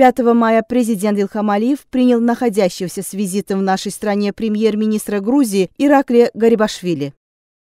5 мая президент Илхам Алиев принял находящегося с визитом в нашей стране премьер-министра Грузии Ираклия Гарибашвили.